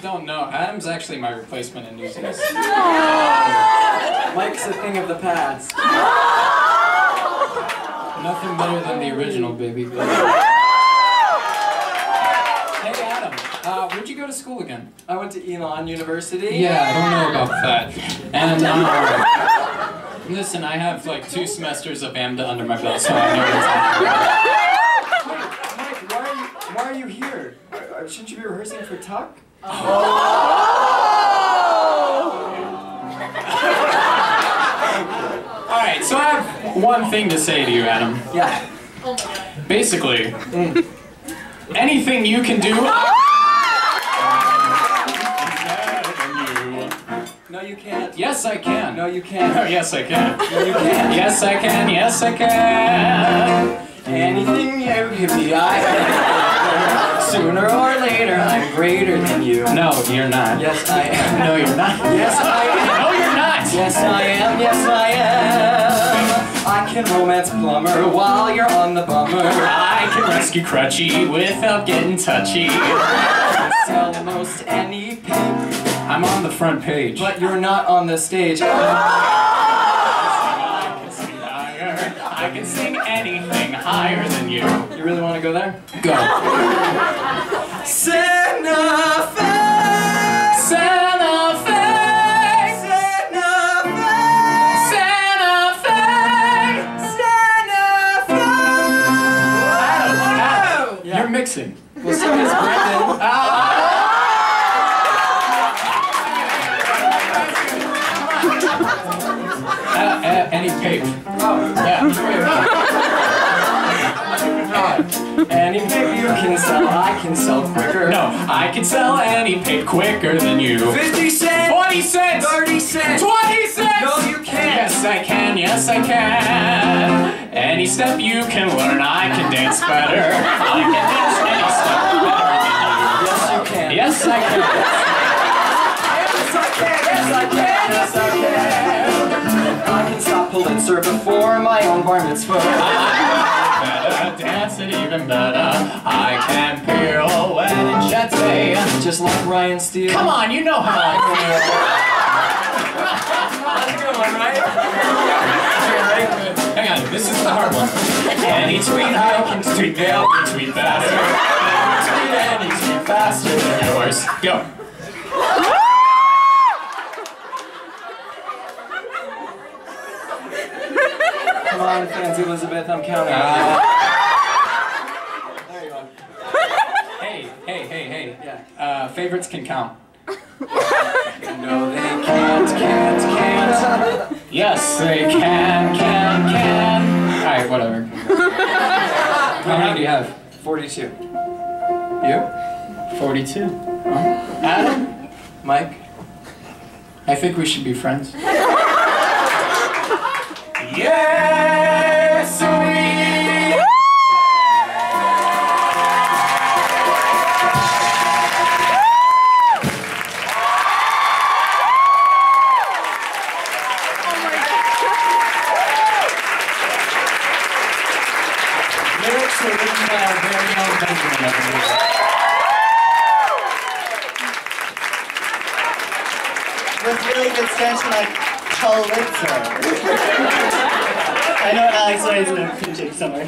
don't know, Adam's actually my replacement in Newsies. Mike's a thing of the past. Nothing better than the original, baby. Hey, Adam, uh, where'd you go to school again? I went to Elon University. Yeah, I don't know about that. And, uh, listen, I have like two semesters of AMDA under my belt, so I know what's happening. Mike, why are you, why are you here? Shouldn't you be rehearsing for Tuck? Oh! Alright, so I have one thing to say to you, Adam. Yeah. Basically, anything you can do, No, you can't. Yes, I can. No, you Oh, can't. yes, I can. No, you can't. Yes, I can. Yes, I can. Anything you give me, I can. Sooner or later, I'm greater than you. No, you're not. Yes, I am. No, you're not. Yes, I am. No, you're not. Yes, I am. Yes, I am. I can romance plumber while you're on the bummer. I can rescue Crutchy without getting touchy. I can sell most any paper, I'm on the front page. but you're not on the stage. I can sing higher. I can sing anything higher than you. You really want to go there? Go. Santa Fe. Santa Fe. Santa Fe. Santa Fe. Santa Fe. Adam, Adam, You're mixing. Well, so is Brendan. Uh, uh, any page. Oh, Yeah. any paper you can sell, I can sell quicker. No, I can sell any paper quicker than you. 50 cents. 40 cents! 30 cents. 20 cents! No, you can't. Yes, I can, yes, I can. Any step you can learn, I can dance better. I can dance any step Yes, you can. Yes, I can. Yes, I can. Yes, I can. Yes, I can. I can stop Pulitzer before my own bar mitzvah. Dance it even better. I can pirouette and jeté. Just like Ryan Steele. Come on, you know how I That's a good one, right? Hang on, this is the hard one. Any tweet I can tweet, they'll retweet faster. Tweet any tweet faster than yours. Go. Come on, fans, Elizabeth, I'm counting. Uh, there you are. hey, hey, hey, hey. Yeah. Uh, favorites can count. No, they can't, can't, can't. Yes, they can, can, can. Alright, whatever. How many do you have? 42. You? 42. Adam? Mike? I think we should be friends. yes, Really good like. I know Alex always in a pinching somewhere.